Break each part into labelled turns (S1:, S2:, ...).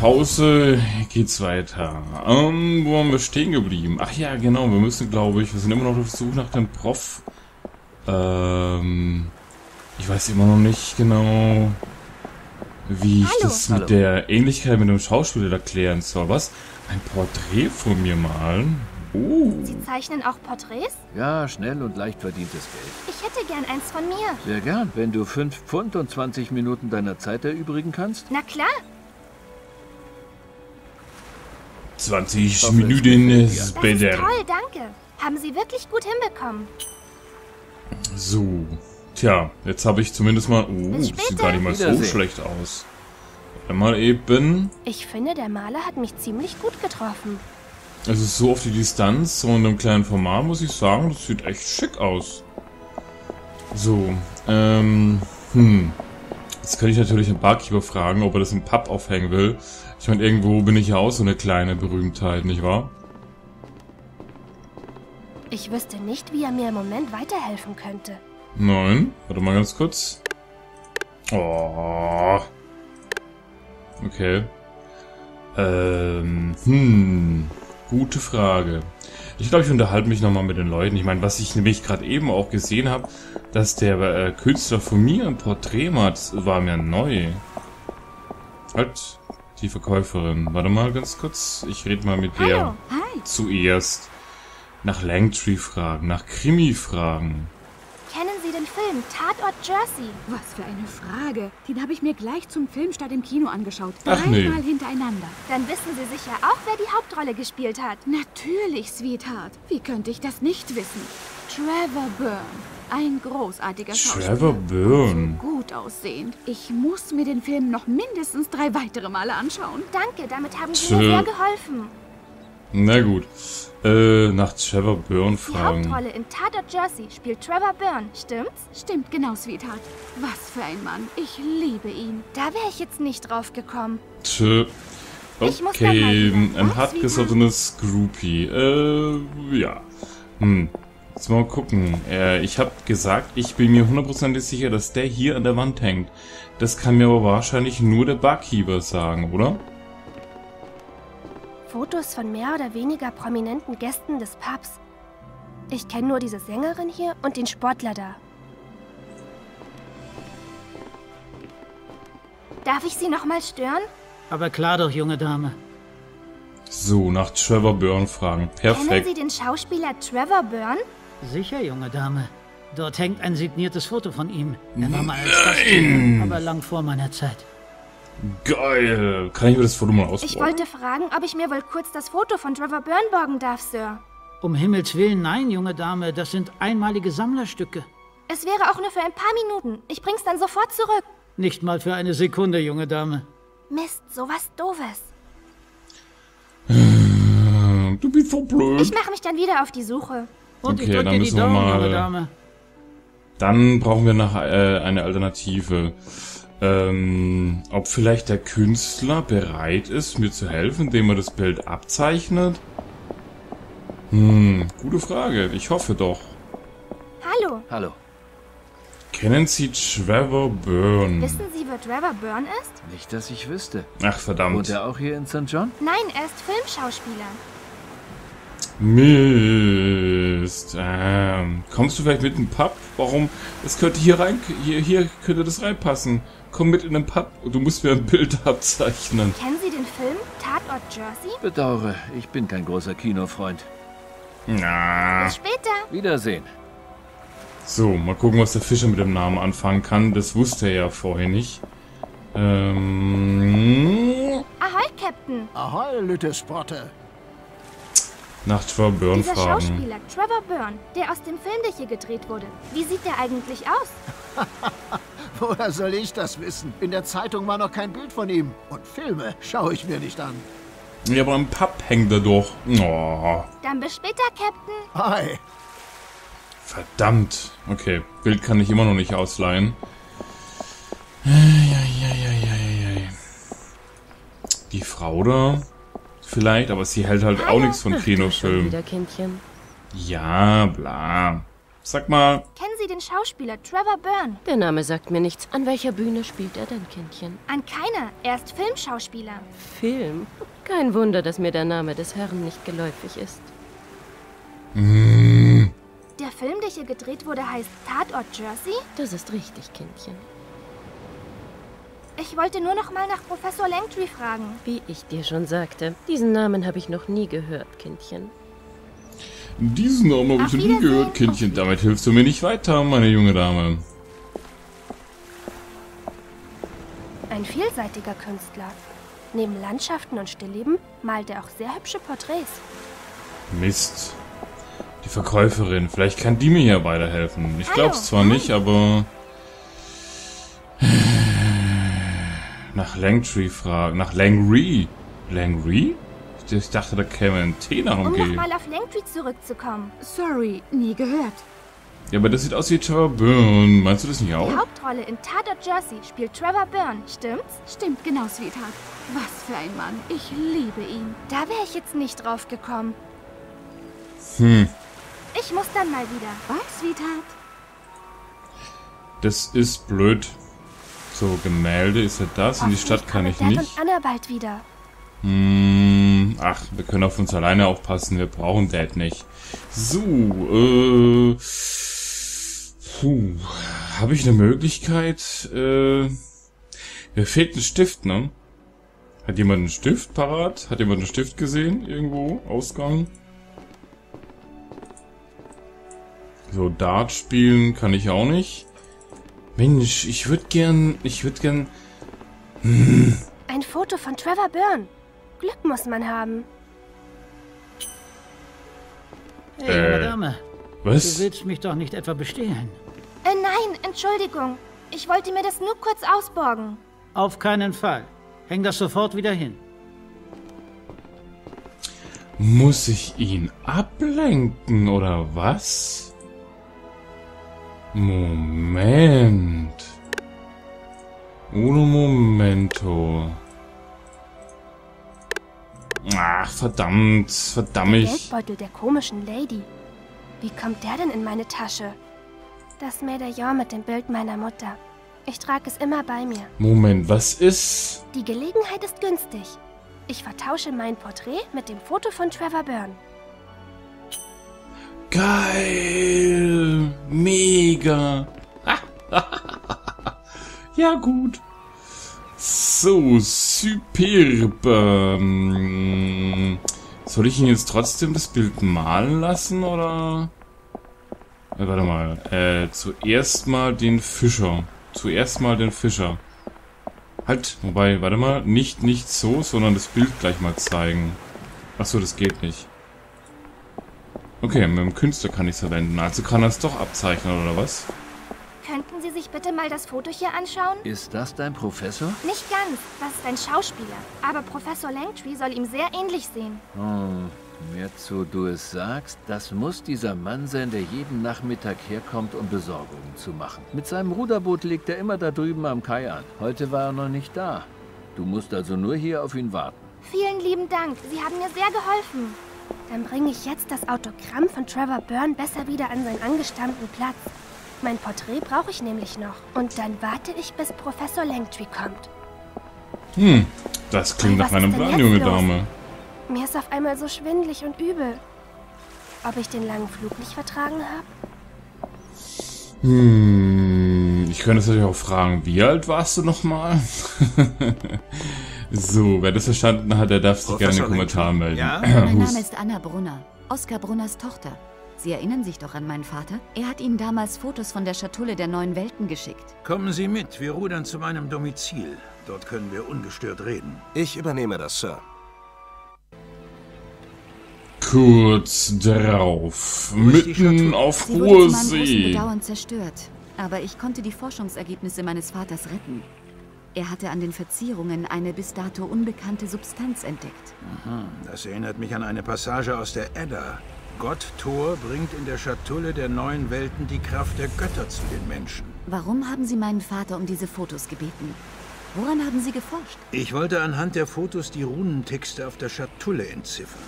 S1: Pause geht's weiter. Ähm, wo haben wir stehen geblieben? Ach ja, genau, wir müssen, glaube ich, wir sind immer noch auf der Suche nach dem Prof. Ähm, ich weiß immer noch nicht genau, wie ich
S2: Hallo.
S1: das mit
S3: Hallo.
S1: der Ähnlichkeit mit dem Schauspieler erklären soll. Was? Ein Porträt von mir malen? Oh.
S2: Sie zeichnen auch Porträts?
S3: Ja, schnell und leicht verdientes Geld.
S2: Ich hätte gern eins von mir.
S3: Sehr gern, wenn du 5 Pfund und 20 Minuten deiner Zeit erübrigen kannst.
S2: Na klar.
S1: 20
S3: hoffe, es
S1: Minuten ist
S2: Das ist toll, danke. Haben Sie wirklich gut hinbekommen.
S1: So. Tja, jetzt habe ich zumindest mal... Oh, das sieht gar nicht mal so schlecht aus. Warte mal eben...
S2: Ich finde, der Maler hat mich ziemlich gut getroffen.
S1: Also so auf die Distanz, so in einem kleinen Format, muss ich sagen, das sieht echt schick aus. So, ähm, hm. Jetzt könnte ich natürlich den Barkeeper fragen, ob er das im Pub aufhängen will. Ich meine, irgendwo bin ich ja auch so eine kleine Berühmtheit, nicht wahr?
S2: Ich wüsste nicht, wie er mir im Moment weiterhelfen könnte.
S1: Nein, warte mal ganz kurz. Oh. Okay. Ähm, hm. Gute Frage. Ich glaube, ich unterhalte mich nochmal mit den Leuten. Ich meine, was ich nämlich gerade eben auch gesehen habe, dass der äh, Künstler von mir ein Porträt macht, war mir neu. Halt, die Verkäuferin. Warte mal ganz kurz. Ich rede mal mit der
S2: Hallo.
S1: Zuerst. Nach Langtree fragen, nach Krimi fragen.
S2: Film Tatort Jersey?
S4: was für eine Frage. Den habe ich mir gleich zum Filmstart im Kino angeschaut.
S1: Ach, nee.
S4: Dreimal hintereinander.
S2: Dann wissen Sie sicher auch, wer die Hauptrolle gespielt hat.
S4: Natürlich, Sweetheart. Wie könnte ich das nicht wissen? Trevor Byrne. Ein großartiger Schauspieler.
S1: Trevor Byrne.
S4: So gut aussehend. Ich muss mir den Film noch mindestens drei weitere Male anschauen.
S2: Danke, damit haben Sie mir sehr geholfen.
S1: Na gut. Äh, nach Trevor Byrne
S2: Die
S1: fragen.
S2: Hauptrolle in Tatort Jersey spielt Trevor Byrne, stimmt's?
S4: Stimmt genau, Sweetheart. Was für ein Mann. Ich liebe ihn.
S2: Da wäre ich jetzt nicht drauf gekommen.
S1: Tö.
S2: Ich muss dann mal
S1: Okay, ein
S2: Was,
S1: hartgesottenes Groupie. Äh, ja. Hm. Jetzt mal gucken. Äh, ich habe gesagt, ich bin mir hundertprozentig sicher, dass der hier an der Wand hängt. Das kann mir aber wahrscheinlich nur der Barkeeper sagen, oder?
S2: Fotos von mehr oder weniger prominenten Gästen des Pubs. Ich kenne nur diese Sängerin hier und den Sportler da. Darf ich Sie noch mal stören?
S5: Aber klar doch, junge Dame.
S1: So, nach Trevor Byrne fragen.
S2: Kennen Sie
S1: Perfekt.
S2: den Schauspieler Trevor Byrne?
S5: Sicher, junge Dame. Dort hängt ein signiertes Foto von ihm. Er war mal als Gastgeber, aber lang vor meiner Zeit.
S1: Geil. Kann ich mir das Foto mal
S2: Ich
S1: ausbauen?
S2: wollte fragen, ob ich mir wohl kurz das Foto von Trevor Byrne borgen darf, Sir.
S5: Um Himmels Willen, nein, junge Dame, das sind einmalige Sammlerstücke.
S2: Es wäre auch nur für ein paar Minuten. Ich bring's dann sofort zurück.
S5: Nicht mal für eine Sekunde, junge Dame.
S2: Mist, sowas Doofes.
S1: Du bist so blöd.
S2: Ich mache mich dann wieder auf die Suche.
S5: Und
S1: Okay,
S5: ich drücke
S1: dann
S5: dir die
S1: müssen wir
S5: Daumen,
S1: mal-
S5: junge Dame.
S1: Dann brauchen wir nach äh, eine Alternative. Ähm, ob vielleicht der Künstler bereit ist, mir zu helfen, indem er das Bild abzeichnet? Hm, gute Frage. Ich hoffe doch.
S2: Hallo,
S3: Hallo.
S1: Kennen Sie Trevor Byrne?
S2: wissen Sie, wer Trevor Byrne ist?
S3: Nicht, dass ich wüsste.
S1: Ach,
S3: Wohnt
S1: verdammt.
S3: er auch hier in St. John?
S2: Nein, er ist Filmschauspieler.
S1: Mist. Ähm, kommst du vielleicht mit in den Pub? Warum? Das könnte hier rein, hier, hier könnte das reinpassen. Komm mit in den Pub. Du musst mir ein Bild abzeichnen.
S2: Kennen Sie den Film Tatort Jersey?
S3: Bedauere, ich bin kein großer Kinofreund.
S1: Na.
S2: Bis später.
S3: Wiedersehen.
S1: So, mal gucken, was der Fischer mit dem Namen anfangen kann. Das wusste er ja vorher nicht. Ähm,
S2: Ahoi, Captain.
S6: Ahoi, Lüttespotte.
S1: Nach Trevor Byrne
S2: Dieser
S1: fragen.
S2: Schauspieler, Trevor Byrne, der aus dem Film, der hier gedreht wurde. Wie sieht der eigentlich aus?
S6: Woher soll ich das wissen? In der Zeitung war noch kein Bild von ihm. Und Filme schaue ich mir nicht an.
S1: Ja, aber im Pub hängt er doch. Oh,
S2: Dann bis später, Captain.
S6: Hi.
S1: verdammt. Okay, Bild kann ich immer noch nicht ausleihen. Eieieiei. Die Frau da? Vielleicht, aber sie hält halt auch nichts von
S7: Ach, du schon
S1: Kinofilm.
S7: wieder, Kindchen.
S1: Ja, bla. Sag mal,
S2: Kennen Sie den Schauspieler Trevor Byrne?
S7: Der Name sagt mir nichts. An welcher Bühne spielt er denn, Kindchen?
S2: An keiner. Er ist Filmschauspieler.
S7: Film? Kein Wunder, dass mir der Name des Herrn nicht geläufig ist.
S2: Der Film, der hier gedreht wurde, heißt Tatort Jersey?
S7: Das ist richtig, Kindchen.
S2: Ich wollte nur noch mal nach Professor Langtree fragen.
S7: Wie ich dir schon sagte, diesen Namen habe ich noch nie gehört, Kindchen.
S1: Diesen Namen habe ich noch nie gehört, Kindchen. Damit hilfst du mir nicht weiter, meine junge Dame.
S2: Ein vielseitiger Künstler. Neben Landschaften und Stillleben malt er auch sehr hübsche Porträts.
S1: Mist. Die Verkäuferin. Vielleicht kann die mir ja weiterhelfen. Ich glaub's
S2: Hallo.
S1: zwar nicht, aber... Nach Langtree fragen. Nach Langree. Langree? Ich dachte, da käme ein T nach dem
S2: Um
S1: G.
S2: nochmal auf Langtree zurückzukommen.
S4: Sorry, nie gehört.
S1: Ja, aber das sieht aus wie Trevor Byrne. Meinst du das nicht
S2: Die
S1: auch?
S2: Hauptrolle in Tatort Jersey spielt Trevor Byrne, stimmt's?
S4: Stimmt genau, Sweetheart. Was für ein Mann. Ich liebe ihn.
S2: Da wäre ich jetzt nicht drauf gekommen.
S1: Hm.
S2: Ich muss dann mal wieder.
S4: Was, Sweetheart?
S1: Das ist blöd. So, Gemälde ist ja das. In die Stadt kann ich nicht.
S2: und Anna bald wieder.
S1: Hm, ach, wir können auf uns alleine aufpassen. Wir brauchen Dad nicht. So, äh... Puh, habe ich eine Möglichkeit? Äh... Mir fehlt ein Stift, ne? Hat jemand einen Stift parat? Hat jemand einen Stift gesehen? Irgendwo? Ausgang? So, Dart spielen kann ich auch nicht. Mensch, ich würde gern... Ich würde gern...
S2: Ein Foto von Trevor Byrne. Glück muss man haben.
S5: Hey,
S1: Äh,
S5: junge Dame, du
S1: Was?
S5: willst mich doch nicht etwa bestehlen.
S2: Äh, nein, Entschuldigung. Ich wollte mir das nur kurz ausborgen.
S5: Auf keinen Fall. Häng das sofort wieder hin.
S1: Muss ich ihn ablenken oder was? Moment. Uno momento. Ach, verdammt,
S2: Der
S1: verdammt.
S2: Geldbeutel der komischen Lady. Wie kommt der denn in meine Tasche? Das Medaillon mit dem Bild meiner Mutter. Ich trage es immer bei mir.
S1: Moment, was ist?
S2: Die Gelegenheit ist günstig. Ich vertausche mein Porträt mit dem Foto von Trevor Byrne.
S1: Geil! Mega! ja, gut. So, superb. Ähm, soll ich ihn jetzt trotzdem das Bild malen lassen, oder? Äh, warte mal. Äh, zuerst mal den Fischer. Zuerst mal den Fischer. Halt, wobei, warte mal. Nicht, nicht so, sondern das Bild gleich mal zeigen. Achso, das geht nicht. Okay, mit dem Künstler kann ich es verwenden. Also kann er es doch abzeichnen, oder was?
S2: Könnten Sie sich bitte mal das Foto hier anschauen?
S3: Ist das dein Professor?
S2: Nicht ganz. Das ist ein Schauspieler. Aber Professor Langtree soll ihm sehr ähnlich sehen.
S3: Oh, jetzt wo du es sagst, das muss dieser Mann sein, der jeden Nachmittag herkommt, um Besorgungen zu machen. Mit seinem Ruderboot legt er immer da drüben am Kai an. Heute war er noch nicht da. Du musst also nur hier auf ihn warten.
S2: Vielen lieben Dank. Sie haben mir sehr geholfen. Dann bringe ich jetzt das Autogramm von Trevor Byrne besser wieder an seinen angestammten Platz. Mein Porträt brauche ich nämlich noch. Und dann warte ich, bis Professor Langtree kommt.
S1: Hm, das klingt nach meinem Plan, junge
S2: los?
S1: Dame.
S2: Mir ist auf einmal so schwindlig und übel. Ob ich den langen Flug nicht vertragen habe?
S1: Hm, ich könnte es natürlich auch fragen, wie alt warst du nochmal? so, wer das verstanden hat, der darf sich gerne in den
S8: Professor
S1: Kommentaren melden.
S8: Ja?
S9: Mein. Name ist Anna Brunner, Oskar Brunners Tochter. Sie erinnern sich doch an meinen Vater? Er hat Ihnen damals Fotos von der Schatulle der neuen Welten geschickt.
S8: Kommen Sie mit, wir rudern zu meinem Domizil. Dort können wir ungestört reden.
S10: Ich übernehme das, Sir.
S1: Kurz drauf, mitten auf hoher
S9: zu meinem großen
S1: See.
S9: Bedauern zerstört. Aber ich konnte die Forschungsergebnisse meines Vaters retten. Er hatte an den Verzierungen eine bis dato unbekannte Substanz entdeckt.
S8: Das erinnert mich an eine Passage aus der Edda. Gott Thor bringt in der Schatulle der neuen Welten die Kraft der Götter zu den Menschen.
S9: Warum haben Sie meinen Vater um diese Fotos gebeten? Woran haben Sie geforscht?
S8: Ich wollte anhand der Fotos die Runentexte auf der Schatulle entziffern.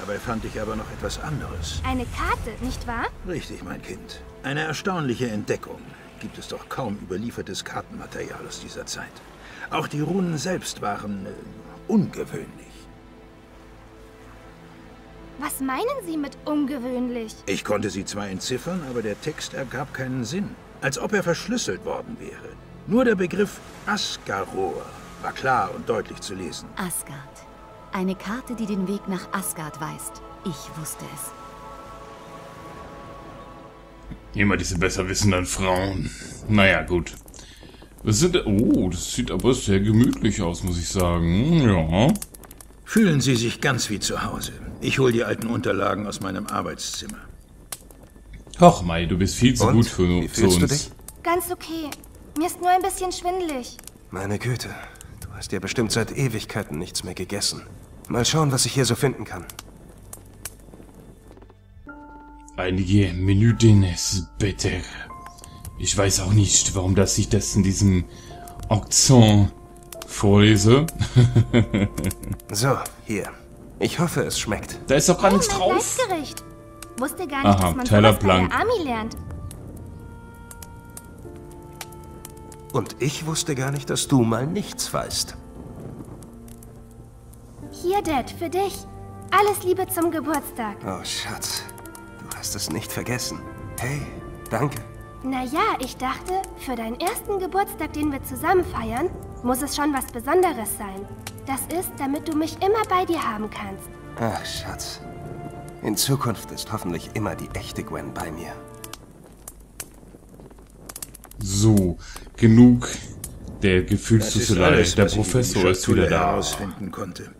S8: Dabei fand ich aber noch etwas anderes.
S2: Eine Karte, nicht wahr?
S8: Richtig, mein Kind. Eine erstaunliche Entdeckung. Gibt es doch kaum überliefertes Kartenmaterial aus dieser Zeit. Auch die Runen selbst waren äh, ungewöhnlich.
S2: Was meinen Sie mit ungewöhnlich?
S8: Ich konnte sie zwar entziffern, aber der Text ergab keinen Sinn. Als ob er verschlüsselt worden wäre. Nur der Begriff Asgaror war klar und deutlich zu lesen.
S9: Asgard. Eine Karte, die den Weg nach Asgard weist. Ich wusste es.
S1: Immer diese besserwissenden Frauen. Naja, gut. Das sind... Oh, das sieht aber sehr gemütlich aus, muss ich sagen. Ja.
S8: Fühlen Sie sich ganz wie zu Hause. Ich hole die alten Unterlagen aus meinem Arbeitszimmer.
S1: Ach, Mai, du bist viel zu
S10: Und?
S1: gut für,
S10: Wie
S1: für
S10: fühlst du
S1: uns.
S10: dich?
S2: Ganz okay. Mir ist nur ein bisschen schwindelig.
S10: Meine Güte, du hast ja bestimmt seit Ewigkeiten nichts mehr gegessen. Mal schauen, was ich hier so finden kann.
S1: Einige Minuten später. Ich weiß auch nicht, warum das ich das in diesem Akzent vorlese.
S10: So, hier. Ich hoffe, es schmeckt.
S1: da ist doch gar
S2: Oh,
S1: nichts drauf.
S2: Gleitgericht. Wusste gar nicht,
S1: Aha,
S2: dass man
S1: Teller
S2: sowas bei der
S1: blank.
S2: Army lernt.
S10: Und ich wusste gar nicht, dass du mal nichts weißt.
S2: Hier, Dad, für dich. Alles Liebe zum Geburtstag.
S10: Oh, Schatz. Du hast es nicht vergessen. Hey, danke.
S2: Naja, ich dachte, für deinen ersten Geburtstag, den wir zusammen feiern, muss es schon was Besonderes sein. Das ist, damit du mich immer bei dir haben kannst.
S10: Ach, Schatz. In Zukunft ist hoffentlich immer die echte Gwen bei mir.
S1: So, genug der
S8: alles,
S1: Der Professor ist wieder da.
S8: herausfinden konnte.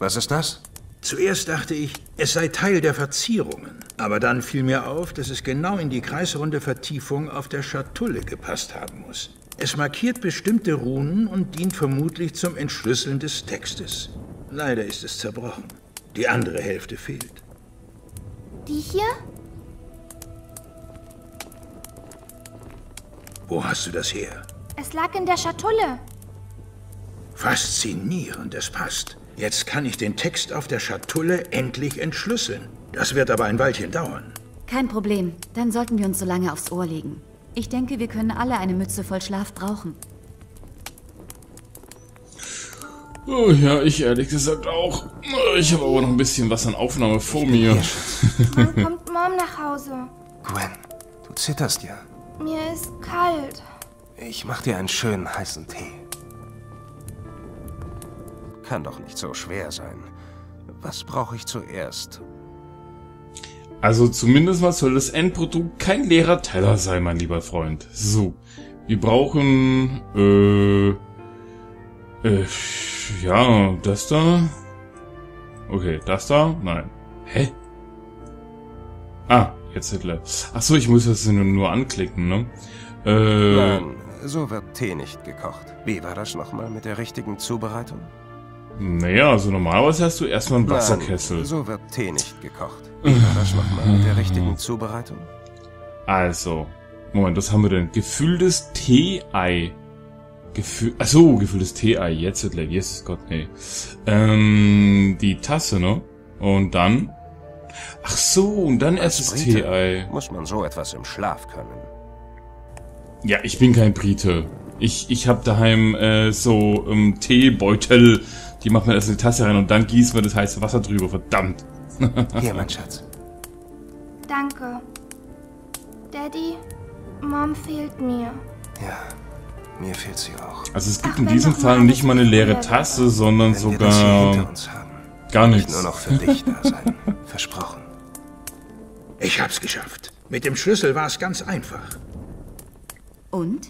S10: Was ist das?
S8: Zuerst dachte ich, es sei Teil der Verzierungen. Aber dann fiel mir auf, dass es genau in die kreisrunde Vertiefung auf der Schatulle gepasst haben muss. Es markiert bestimmte Runen und dient vermutlich zum Entschlüsseln des Textes. Leider ist es zerbrochen. Die andere Hälfte fehlt.
S2: Die hier?
S8: Wo hast du das her?
S2: Es lag in der Schatulle.
S8: Faszinierend, es passt. Jetzt kann ich den Text auf der Schatulle endlich entschlüsseln. Das wird aber ein Weilchen dauern.
S9: Kein Problem. Dann sollten wir uns so lange aufs Ohr legen. Ich denke, wir können alle eine Mütze voll Schlaf brauchen.
S1: Oh ja, ich ehrlich gesagt auch. Ich habe aber noch ein bisschen was an Aufnahme vor mir.
S2: Wann kommt Mom nach Hause?
S10: Gwen, du zitterst ja.
S2: Mir ist kalt.
S10: Ich mach dir einen schönen heißen Tee. Kann doch nicht so schwer sein. Was brauche ich zuerst?
S1: Also zumindest mal soll das Endprodukt kein leerer Teller sein, mein lieber Freund. So, wir brauchen, äh, äh, ja, das da. Okay, das da? Nein. Hä? Ah, jetzt Hitler. Ach so, ich muss das nur, nur anklicken, ne? Äh,
S10: Nein, so wird Tee nicht gekocht. Wie war das nochmal mit der richtigen Zubereitung?
S1: Naja, also normalerweise hast du erstmal einen Wasserkessel.
S10: Nein, so wird Tee nicht gekocht. Wie war das nochmal mit der richtigen Zubereitung?
S1: Also, Moment, was haben wir denn? Gefülltes Tee-Ei. Gefühl, achso, gefülltes Tee-Ei. Jetzt wird Jesus Gott, nee. Ähm, die Tasse, ne? Und dann? Ach so, und dann erst das
S10: Als
S1: Tee-Ei.
S10: Muss man so etwas im Schlaf können.
S1: Ja, ich bin kein Brite. Ich, ich hab daheim äh, so ähm, Teebeutel, die macht man erst in die Tasse rein und dann gießen wir das heiße Wasser drüber, verdammt.
S10: Hier, mein Schatz.
S2: Danke. Daddy, Mom fehlt mir.
S10: Ja, mir fehlt sie auch.
S1: Also es gibt
S2: Ach,
S1: in diesem Fall nicht mal eine leere Tasse, sondern
S10: Wenn wir das hier hinter
S1: sogar
S10: uns haben,
S1: gar nichts.
S10: nur noch für dich da sein. Versprochen.
S8: Ich hab's geschafft. Mit dem Schlüssel war es ganz einfach.
S9: Und?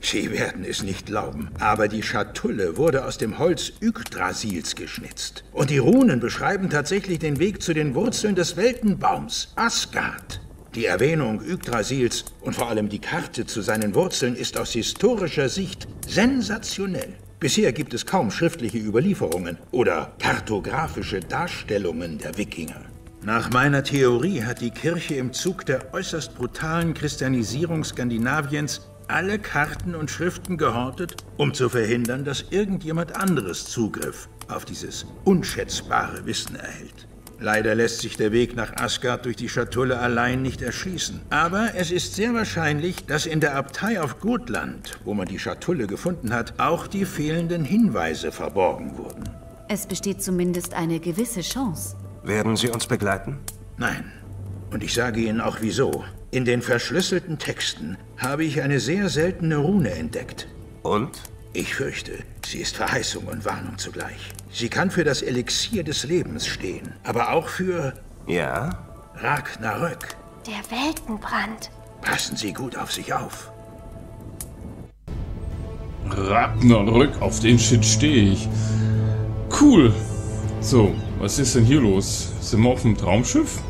S8: Sie werden es nicht glauben, aber die Schatulle wurde aus dem Holz Yggdrasils geschnitzt. Und die Runen beschreiben tatsächlich den Weg zu den Wurzeln des Weltenbaums, Asgard. Die Erwähnung Yggdrasils und vor allem die Karte zu seinen Wurzeln ist aus historischer Sicht sensationell. Bisher gibt es kaum schriftliche Überlieferungen oder kartografische Darstellungen der Wikinger. Nach meiner Theorie hat die Kirche im Zug der äußerst brutalen Christianisierung Skandinaviens alle Karten und Schriften gehortet, um zu verhindern, dass irgendjemand anderes Zugriff auf dieses unschätzbare Wissen erhält. Leider lässt sich der Weg nach Asgard durch die Schatulle allein nicht erschließen. Aber es ist sehr wahrscheinlich, dass in der Abtei auf Gotland, wo man die Schatulle gefunden hat, auch die fehlenden Hinweise verborgen wurden.
S9: Es besteht zumindest eine gewisse Chance.
S10: Werden Sie uns begleiten?
S8: Nein. Und ich sage Ihnen auch wieso. In den verschlüsselten Texten habe ich eine sehr seltene Rune entdeckt.
S10: Und?
S8: Ich fürchte, sie ist Verheißung und Warnung zugleich. Sie kann für das Elixier des Lebens stehen, aber auch für...
S10: Ja?
S8: Ragnarök.
S2: Der Weltenbrand.
S8: Passen Sie gut auf sich auf.
S1: Ragnarök, auf den Shit stehe ich. Cool. So, was ist denn hier los? Sind wir auf dem Traumschiff?